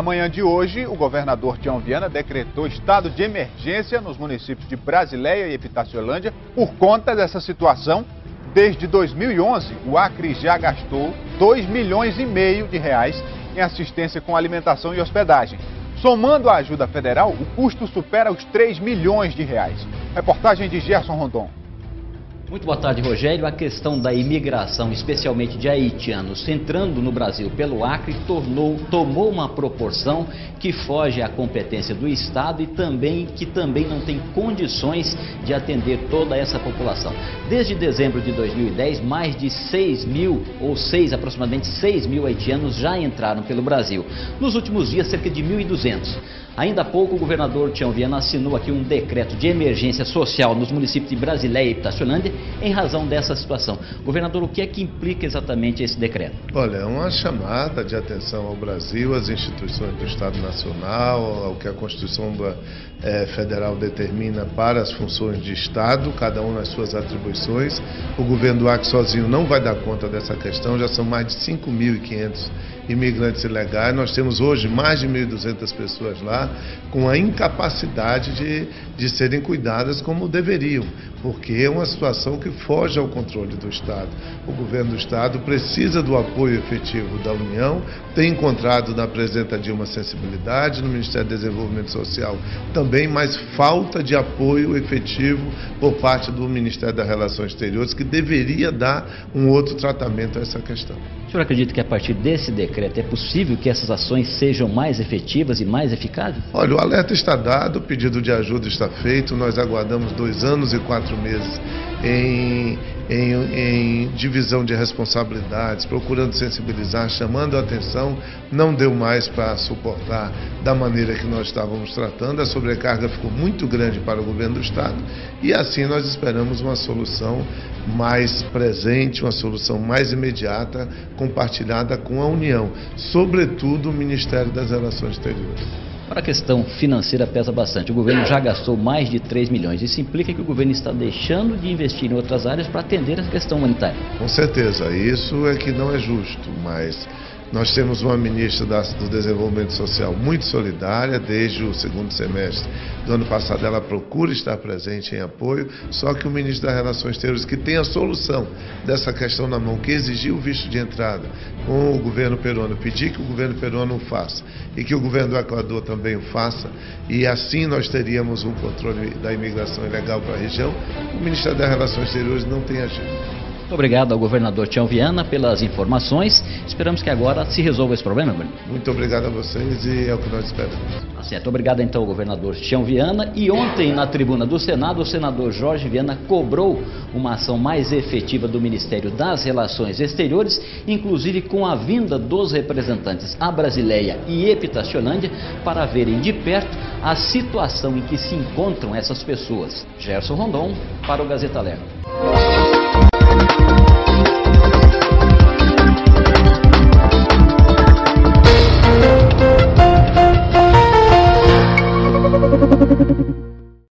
Na manhã de hoje, o governador Tião Viana decretou estado de emergência nos municípios de Brasileia e Epitaciolândia por conta dessa situação. Desde 2011, o Acre já gastou 2 milhões e meio de reais em assistência com alimentação e hospedagem. Somando a ajuda federal, o custo supera os 3 milhões de reais. Reportagem de Gerson Rondon. Muito boa tarde, Rogério. A questão da imigração, especialmente de haitianos, entrando no Brasil pelo Acre, tornou, tomou uma proporção que foge à competência do Estado e também que também não tem condições de atender toda essa população. Desde dezembro de 2010, mais de 6 mil, ou 6, aproximadamente 6 mil haitianos já entraram pelo Brasil. Nos últimos dias, cerca de 1.200. Ainda há pouco, o governador Tião Viana assinou aqui um decreto de emergência social nos municípios de Brasileia e Itaciolândia em razão dessa situação. Governador, o que é que implica exatamente esse decreto? Olha, é uma chamada de atenção ao Brasil, às instituições do Estado Nacional, ao que a Constituição é, Federal determina para as funções de Estado, cada um nas suas atribuições. O governo do Acre sozinho não vai dar conta dessa questão, já são mais de 5.500 imigrantes ilegais. Nós temos hoje mais de 1.200 pessoas lá com a incapacidade de, de serem cuidadas como deveriam, porque é uma situação que foge ao controle do Estado. O governo do Estado precisa do apoio efetivo da União, tem encontrado na presidenta Dilma sensibilidade, no Ministério do Desenvolvimento Social também, mas falta de apoio efetivo por parte do Ministério das Relações Exteriores, que deveria dar um outro tratamento a essa questão. O senhor acredita que a partir desse decreto é possível que essas ações sejam mais efetivas e mais eficazes? Olha, o alerta está dado, o pedido de ajuda está feito, nós aguardamos dois anos e quatro meses em, em, em divisão de responsabilidades, procurando sensibilizar, chamando a atenção, não deu mais para suportar da maneira que nós estávamos tratando, a sobrecarga ficou muito grande para o governo do Estado e assim nós esperamos uma solução mais presente, uma solução mais imediata, compartilhada com a União, sobretudo o Ministério das Relações Exteriores. Para a questão financeira pesa bastante. O governo já gastou mais de 3 milhões. Isso implica que o governo está deixando de investir em outras áreas para atender a questão humanitária. Com certeza, isso é que não é justo, mas nós temos uma ministra do Desenvolvimento Social muito solidária, desde o segundo semestre do ano passado ela procura estar presente em apoio, só que o ministro das Relações Exteriores, que tem a solução dessa questão na mão, que exigiu o visto de entrada com o governo peruano, pedir que o governo peruano o faça e que o governo do Equador também o faça, e assim nós teríamos um controle da imigração ilegal para a região, o Ministério das Relações Exteriores não tem agido. Muito obrigado ao governador Tião Viana pelas informações. Esperamos que agora se resolva esse problema, governador. Muito obrigado a vocês e é o que nós esperamos. Tá certo. Obrigado então ao governador Tião Viana. E ontem, na tribuna do Senado, o senador Jorge Viana cobrou uma ação mais efetiva do Ministério das Relações Exteriores, inclusive com a vinda dos representantes a Brasileia e Epitaciolândia para verem de perto a situação em que se encontram essas pessoas. Gerson Rondon, para o Gazeta Lerdo.